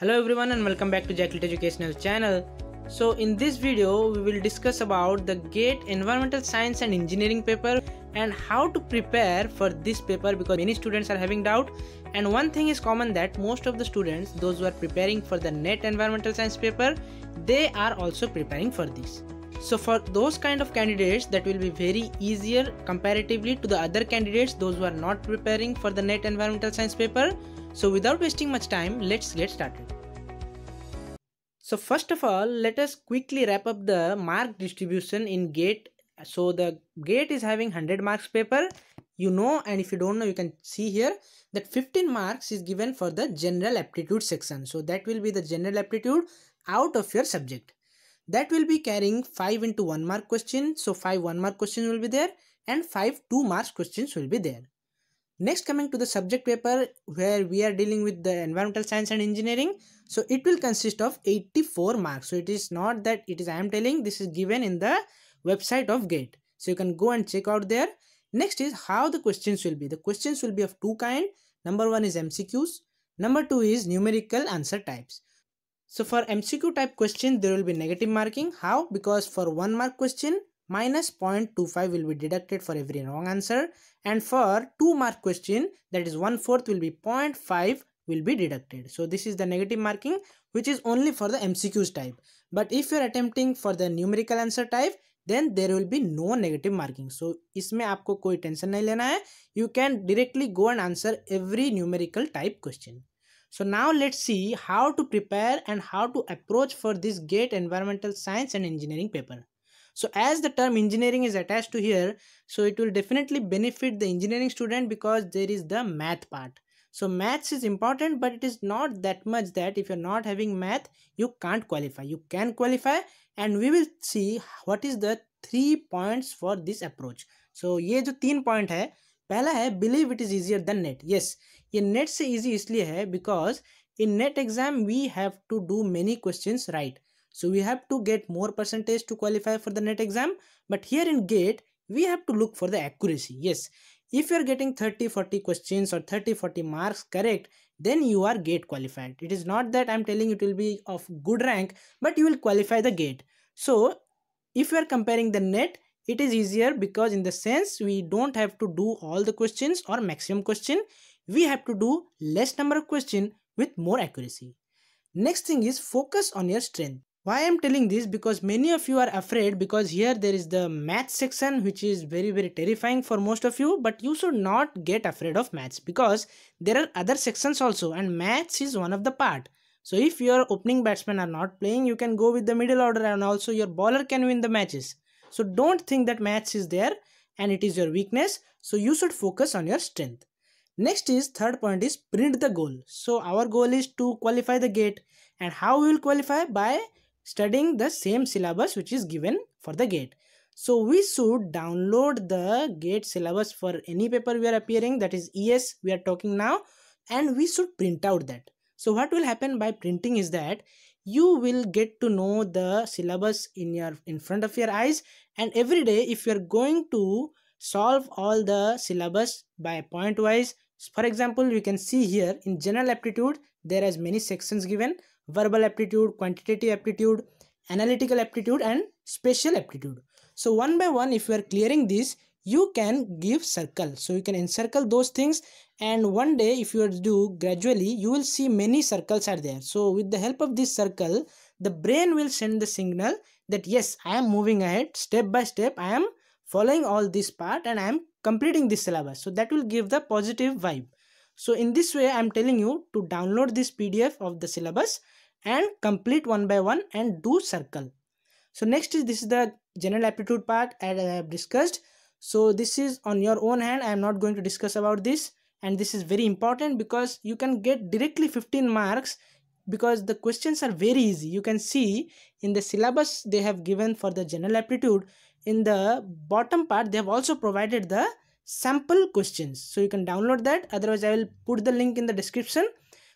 Hello everyone and welcome back to ZakLiT Educational channel. So in this video we will discuss about the GATE Environmental Science and Engineering paper and how to prepare for this paper because many students are having doubt and one thing is common that most of the students those who are preparing for the NET Environmental Science paper they are also preparing for this. So for those kind of candidates that will be very easier comparatively to the other candidates those who are not preparing for the NET Environmental Science paper. So without wasting much time let's get started. So first of all let us quickly wrap up the mark distribution in GATE. So the GATE is having 100 marks paper you know and if you don't know you can see here that 15 marks is given for the general aptitude section. So that will be the general aptitude out of your subject that will be carrying 5 into 1 mark question so 5 1 mark questions will be there and 5 2 marks questions will be there next coming to the subject paper where we are dealing with the environmental science and engineering. So it will consist of 84 marks. So it is not that it is i am telling this is given in the website of gate. So you can go and check out there. Next is how the questions will be. The questions will be of two kind. Number one is mcqs number two is numerical answer types. So for MCQ type question, there will be negative marking. How? Because for 1 mark question, minus 0.25 will be deducted for every wrong answer. And for 2 mark question, that is 1 fourth will be 0.5 will be deducted. So this is the negative marking which is only for the MCQs type. But if you are attempting for the numerical answer type, then there will be no negative marking. So इसमें आपको कोई tension नहीं लेना है. You can directly go and answer every numerical type question. So now let's see how to prepare and how to approach for this GATE environmental science and engineering paper. So as the term engineering is attached to here, so it will definitely benefit the engineering student because there is the math part. So maths is important but it is not that much that if you're not having math, you can't qualify. You can qualify and we will see what is the three points for this approach. So ये जो तीन point है पहला है believe it is easier than net yes ये net से easy इसलिए है because in net exam we have to do many question right So we have to get more percentage to qualify for the NET exam. But here in GATE, we have to look for the accuracy. Yes, if you are getting 30-40 questions or 30-40 marks correct, then you are GATE qualified. It is not that I am telling it will be of good rank, but you will qualify the GATE. So if you are comparing the NET, it is easier because in the sense we don't have to do all the questions or maximum question. We have to do less number of question with more accuracy. Next thing is focus on your strength why i'm telling this because many of you are afraid because here there is the math section which is very very terrifying for most of you but you should not get afraid of maths because there are other sections also and maths is one of the part so if your opening batsmen are not playing you can go with the middle order and also your bowler can win the matches so don't think that maths is there and it is your weakness. So you should focus on your strength. Next is third point is print the goal. So our goal is to qualify the gate and how we will qualify by studying the same syllabus which is given for the gate. So we should download the gate syllabus for any paper we are appearing that is ES we are talking now and we should print out that. So what will happen by printing is that you will get to know the syllabus in your in front of your eyes and every day if you're going to solve all the syllabus by point wise for example you can see here in general aptitude there is many sections given verbal aptitude quantitative aptitude analytical aptitude and special aptitude. So one by one if you are clearing this you can give circle. So you can encircle those things and one day if you do gradually you will see many circles are there. So with the help of this circle the brain will send the signal that yes i am moving ahead step by step. I am following all this part and i am completing this syllabus. So that will give the positive vibe. So in this way i am telling you to download this pdf of the syllabus and complete one by one and do circle. So next is this is the general aptitude part as i have discussed. So this is on your own hand. I am not going to discuss about this. And this is very important because you can get directly 15 marks because the questions are very easy. You can see in the syllabus they have given for the general aptitude in the bottom part they have also provided the sample questions. So you can download that. Otherwise i will put the link in the description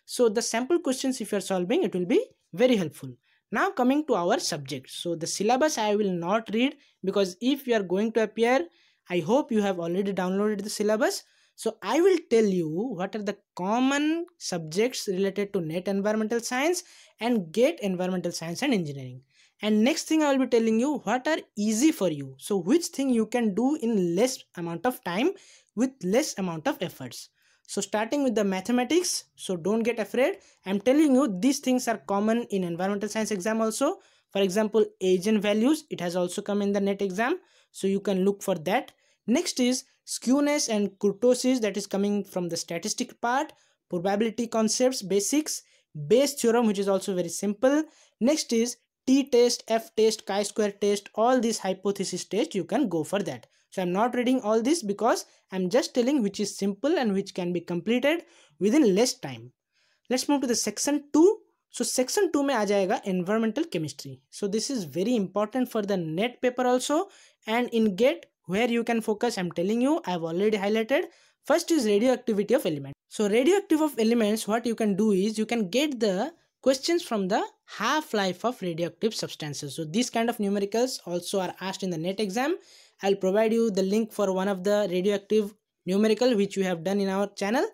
so the sample questions if you are solving it will be very helpful. Now coming to our subject. So the syllabus i will not read because if you are going to appear I hope you have already downloaded the syllabus. so i will tell you what are the common subjects related to net environmental science and gate environmental science and engineering. And next thing i will be telling you what are easy for you? So which thing you can do in less amount of time with less amount of efforts so starting with the mathematics so don't get afraid. I'm telling you these things are common in environmental science exam also. For example eigenvalues it has also come in the net exam. So you can look for that. Next is skewness and kurtosis that is coming from the statistic part. Probability concepts basics. Bayes theorem which is also very simple. Next is t-test f-test chi-square test all these hypothesis test you can go for that so i'm not reading all this because i'm just telling which is simple and which can be completed within less time. Let's move to the section 2 so section 2 mein aa environmental chemistry. So this is very important for the net paper also. And in gate where you can focus i'm telling you i've already highlighted. First is radioactivity of elements so radioactive of elements what you can do is you can get the questions from the half-life of radioactive substances. So these kind of numericals also are asked in the net exam i'll provide you the link for one of the radioactive numerical which we have done in our channel.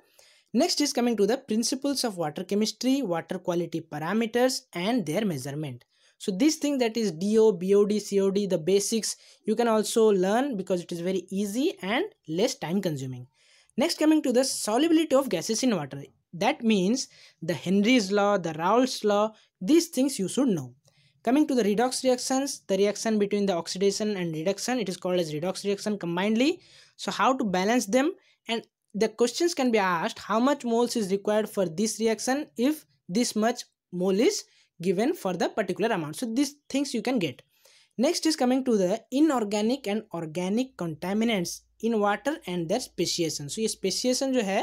Next is coming to the principles of water chemistry water quality parameters and their measurement. So this thing that is do bod cod the basics you can also learn because it is very easy and less time consuming. Next coming to the solubility of gases in water. That means the henry's law the raoult's law these things you should know coming to the redox reactions the reaction between the oxidation and reduction it is called as redox reaction combinedly so how to balance them and the questions can be asked how much moles is required for this reaction if this much mole is given for the particular amount so these things you can get next is coming to the inorganic and organic contaminants in water and their speciation so ये speciation जो है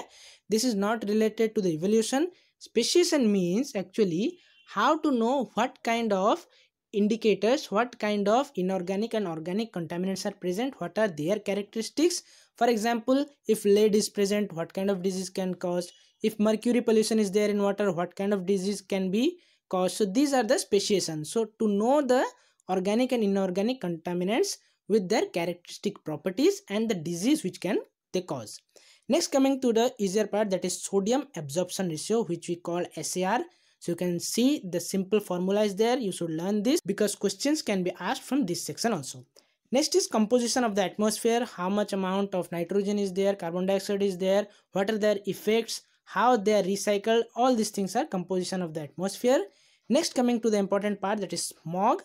this is not related to the evolution speciation means actually how to know what kind of indicators what kind of inorganic and organic contaminants are present? What are their characteristics? For example if lead is present what kind of disease can cause? If mercury pollution is there in water what kind of disease can be caused? So these are the speciation. So to know the organic and inorganic contaminants with their characteristic properties and the disease which can they cause. Next coming to the easier part that is sodium absorption ratio which we call SAR so you can see the simple formula is there. You should learn this because questions can be asked from this section also. Next is composition of the atmosphere. How much amount of nitrogen is there? Carbon dioxide is there. What are their effects? How they are recycled? All these things are composition of the atmosphere. Next coming to the important part that is smog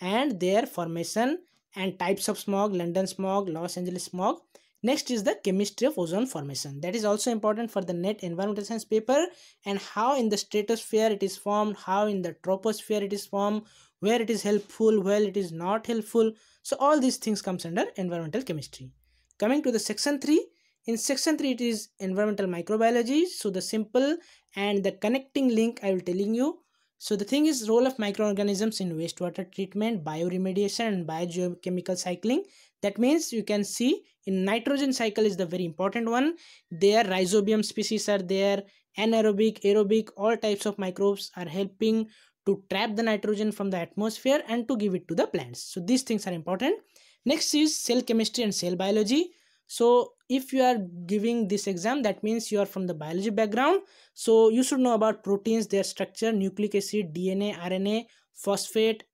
and their formation and types of smog london smog los angeles smog next is the chemistry of ozone formation. That is also important for the net environmental science paper and how in the stratosphere it is formed how in the troposphere it is formed where it is helpful where it is not helpful. So all these things comes under environmental chemistry. Coming to the section 3 in section 3 it is environmental microbiology. So the simple and the connecting link i will telling you. So the thing is role of microorganisms in wastewater treatment bioremediation and biogeochemical cycling that means you can see in nitrogen cycle is the very important one. There rhizobium species are there. Anaerobic aerobic all types of microbes are helping to trap the nitrogen from the atmosphere and to give it to the plants. So these things are important. Next is cell chemistry and cell biology. So if you are giving this exam that means you are from the biology background. So you should know about proteins their structure nucleic acid dna rna phosphate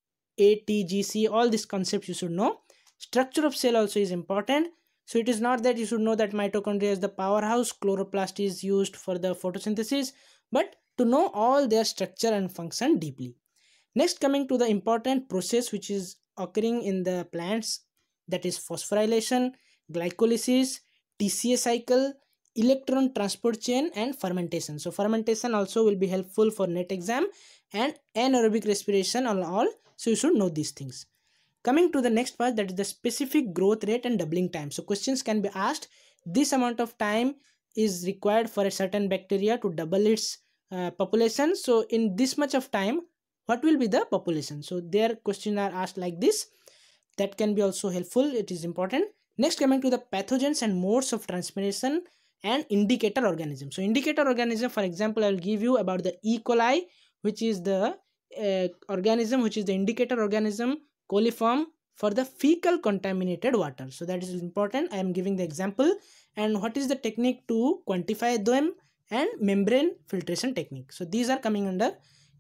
atgc all these concepts you should know structure of cell also is important so it is not that you should know that mitochondria is the powerhouse chloroplast is used for the photosynthesis but to know all their structure and function deeply next coming to the important process which is occurring in the plants that is phosphorylation glycolysis, TCA cycle, electron transport chain and fermentation. So fermentation also will be helpful for net exam and anaerobic respiration and all. So you should know these things. Coming to the next part that is the specific growth rate and doubling time. So questions can be asked this amount of time is required for a certain bacteria to double its uh, population. So in this much of time what will be the population? So their questions are asked like this that can be also helpful it is important Next coming to the pathogens and modes of transmission and indicator organism. So indicator organism for example I will give you about the E. coli which is the uh, organism which is the indicator organism coliform for the fecal contaminated water. So that is important. I am giving the example and what is the technique to quantify them and membrane filtration technique. So these are coming under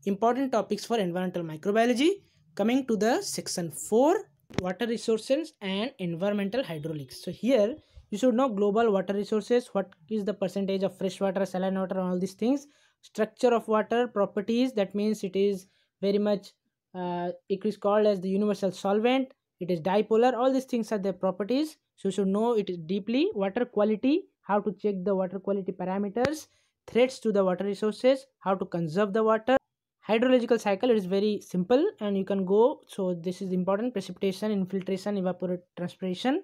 important topics for environmental microbiology. Coming to the section 4 water resources and environmental hydraulics. So here you should know global water resources, what is the percentage of fresh water, saline water, and all these things. Structure of water, properties, that means it is very much, uh, it is called as the universal solvent, it is dipolar, all these things are the properties. So you should know it deeply. Water quality, how to check the water quality parameters, threats to the water resources, how to conserve the water. Hydrological cycle, it is very simple and you can go, so this is important, precipitation, infiltration, evapotranspiration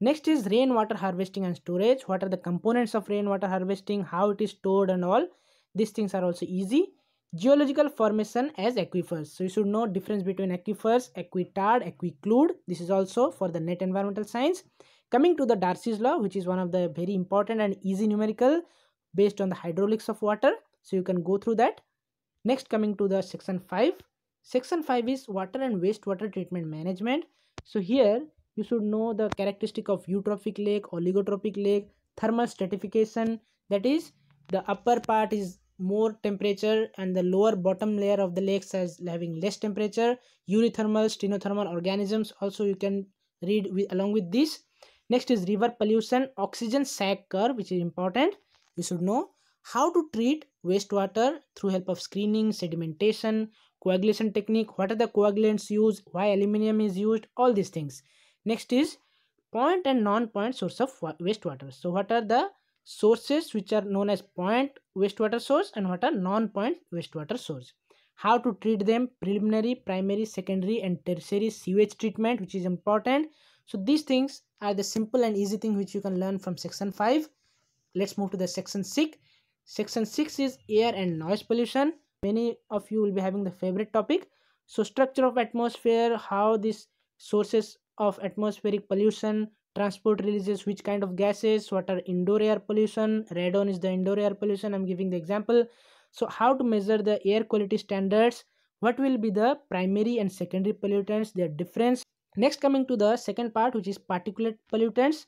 Next is rainwater harvesting and storage. What are the components of rainwater harvesting, how it is stored and all. These things are also easy. Geological formation as aquifers. So you should know difference between aquifers, aquitard, aquiclude. This is also for the net environmental science. Coming to the Darcy's law, which is one of the very important and easy numerical based on the hydraulics of water. So you can go through that. Next coming to the section 5. Section 5 is water and wastewater treatment management. So here you should know the characteristic of eutrophic lake oligotrophic lake thermal stratification that is the upper part is more temperature and the lower bottom layer of the lakes as having less temperature. Eurythermal stenothermal organisms also you can read with, along with this. Next is river pollution oxygen sag curve which is important. You should know how to treat wastewater through help of screening sedimentation coagulation technique what are the coagulants used why aluminum is used all these things. Next is point and non-point source of wastewater. So what are the sources which are known as point wastewater source and what are non-point wastewater source. How to treat them preliminary, primary, secondary and tertiary sewage treatment which is important. So these things are the simple and easy thing which you can learn from section 5. Let's move to the section 6. Section 6 is air and noise pollution. Many of you will be having the favorite topic. So structure of atmosphere, how these sources of atmospheric pollution transport releases which kind of gases what are indoor air pollution radon is the indoor air pollution i'm giving the example. So how to measure the air quality standards what will be the primary and secondary pollutants their difference. Next coming to the second part which is particulate pollutants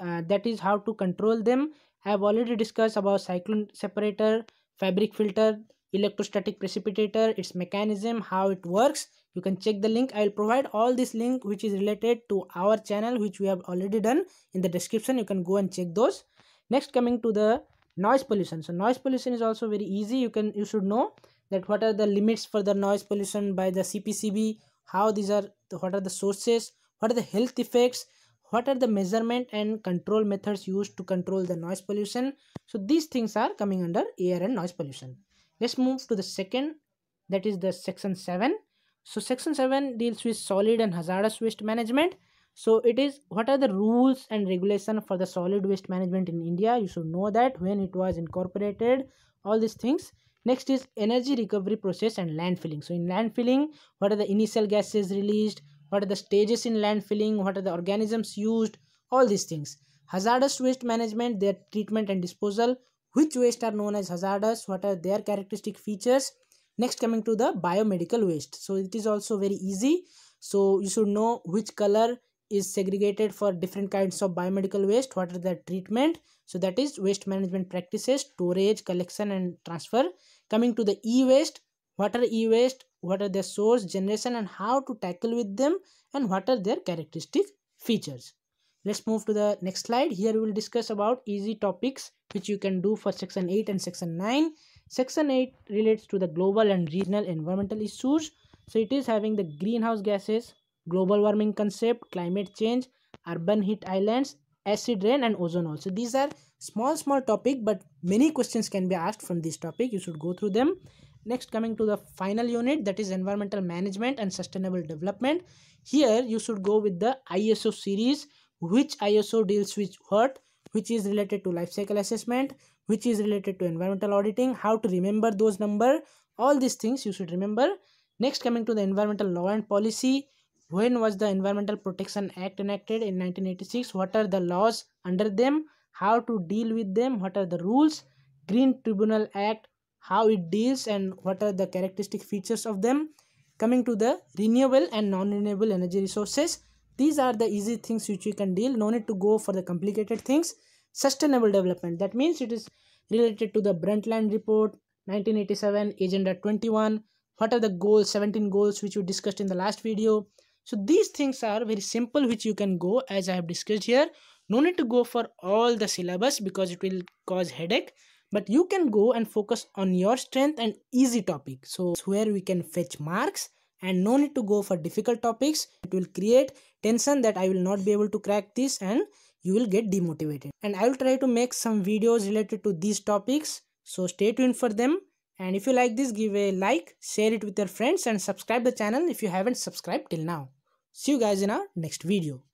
uh, that is how to control them. I have already discussed about cyclone separator fabric filter electrostatic precipitator its mechanism how it works you can check the link. I will provide all this link which is related to our channel which we have already done in the description. You can go and check those. Next coming to the noise pollution. So noise pollution is also very easy. You can you should know that what are the limits for the noise pollution by the cpcb how these are the, what are the sources what are the health effects what are the measurement and control methods used to control the noise pollution. So these things are coming under air and noise pollution. Let's move to the second that is the section 7 so section 7 deals with solid and hazardous waste management. So it is what are the rules and regulation for the solid waste management in india? You should know that when it was incorporated all these things. Next is energy recovery process and landfilling. So in landfilling what are the initial gases released? What are the stages in landfilling? What are the organisms used? All these things. Hazardous waste management their treatment and disposal. Which waste are known as hazardous? What are their characteristic features next coming to the biomedical waste. So it is also very easy. So you should know which color is segregated for different kinds of biomedical waste. What are the treatment? So that is waste management practices storage collection and transfer. Coming to the e-waste what are e-waste? What are their source generation and how to tackle with them? And what are their characteristic features? Let's move to the next slide. Here we will discuss about easy topics which you can do for section 8 and section 9 section 8 relates to the global and regional environmental issues. So it is having the greenhouse gases global warming concept climate change urban heat islands acid rain and ozone also these are small small topic but many questions can be asked from this topic. You should go through them. Next coming to the final unit that is environmental management and sustainable development. Here you should go with the iso series which iso deals with what which is related to life cycle assessment which is related to environmental auditing how to remember those number all these things you should remember. Next coming to the environmental law and policy when was the environmental protection act enacted in 1986 what are the laws under them? How to deal with them? What are the rules? Green tribunal act how it deals and what are the characteristic features of them? Coming to the renewable and non-renewable energy resources these are the easy things which you can deal. No need to go for the complicated things sustainable development. That means it is related to the brundtland report 1987 agenda 21 what are the goals 17 goals which we discussed in the last video? So these things are very simple which you can go as i have discussed here. No need to go for all the syllabus because it will cause headache but you can go and focus on your strength and easy topic. So where we can fetch marks and no need to go for difficult topics. It will create tension that i will not be able to crack this and you will get demotivated. And i will try to make some videos related to these topics. So stay tuned for them. And if you like this give a like share it with your friends and subscribe the channel if you haven't subscribed till now. See you guys in our next video